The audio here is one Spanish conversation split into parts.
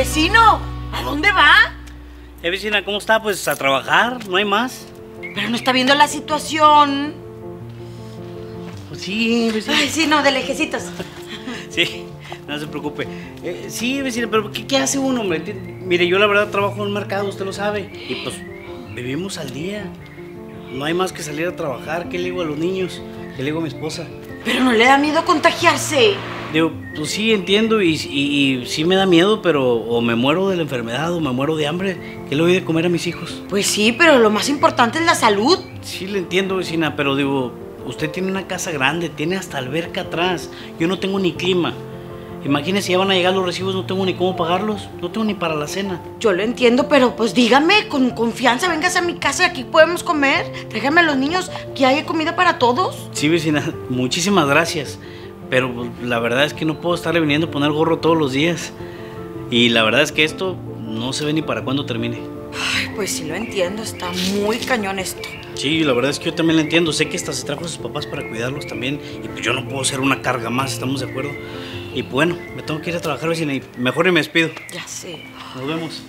Vecino, ¿a dónde va? Eh, vecina, ¿cómo está? Pues a trabajar, no hay más. Pero no está viendo la situación. Pues sí, vecina. Ay, sí, no, de lejecitos. Sí, no se preocupe. Eh, sí, vecina, pero ¿qué, qué hace uno, hombre? Mire, yo la verdad trabajo en un mercado, usted lo sabe. Y pues vivimos al día. No hay más que salir a trabajar. ¿Qué le digo a los niños? ¿Qué le digo a mi esposa? Pero no le da miedo contagiarse. Digo, pues sí, entiendo y, y- y sí me da miedo, pero o me muero de la enfermedad o me muero de hambre. ¿Qué le doy de comer a mis hijos? Pues sí, pero lo más importante es la salud. Sí, le entiendo, vecina, pero digo, usted tiene una casa grande, tiene hasta alberca atrás. Yo no tengo ni clima. Imagínese, ya van a llegar los recibos, no tengo ni cómo pagarlos, no tengo ni para la cena. Yo lo entiendo, pero pues dígame con confianza, vengas a mi casa, aquí podemos comer. Tráigame a los niños, que hay comida para todos. Sí, vecina, muchísimas gracias. Pero pues, la verdad es que no puedo estarle viniendo a poner gorro todos los días. Y la verdad es que esto no se ve ni para cuándo termine. Ay, pues sí lo entiendo, está muy cañón esto. Sí, la verdad es que yo también lo entiendo. Sé que hasta se trajo a sus papás para cuidarlos también. Y pues yo no puedo ser una carga más, ¿estamos de acuerdo? Y pues, bueno, me tengo que ir a trabajar, vecina. Y mejor y me despido. Ya sé. Nos vemos.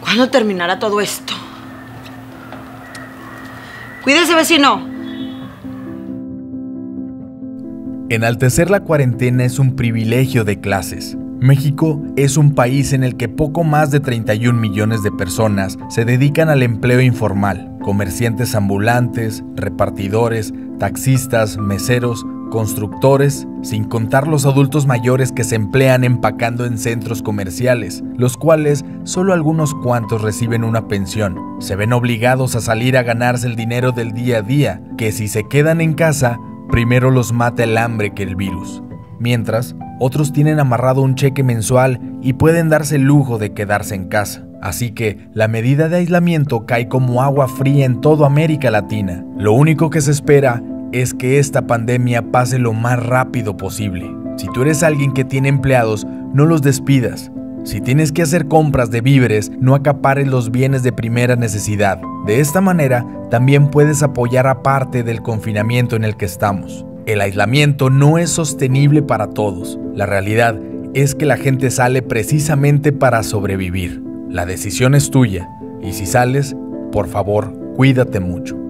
¿Cuándo terminará todo esto? Cuídese, vecino. Enaltecer la cuarentena es un privilegio de clases. México es un país en el que poco más de 31 millones de personas se dedican al empleo informal, comerciantes ambulantes, repartidores, taxistas, meseros, constructores, sin contar los adultos mayores que se emplean empacando en centros comerciales, los cuales solo algunos cuantos reciben una pensión. Se ven obligados a salir a ganarse el dinero del día a día, que si se quedan en casa, primero los mata el hambre que el virus. Mientras, otros tienen amarrado un cheque mensual y pueden darse el lujo de quedarse en casa. Así que la medida de aislamiento cae como agua fría en toda América Latina. Lo único que se espera es que esta pandemia pase lo más rápido posible. Si tú eres alguien que tiene empleados, no los despidas. Si tienes que hacer compras de víveres, no acapares los bienes de primera necesidad. De esta manera, también puedes apoyar a parte del confinamiento en el que estamos. El aislamiento no es sostenible para todos. La realidad es que la gente sale precisamente para sobrevivir. La decisión es tuya y si sales, por favor, cuídate mucho.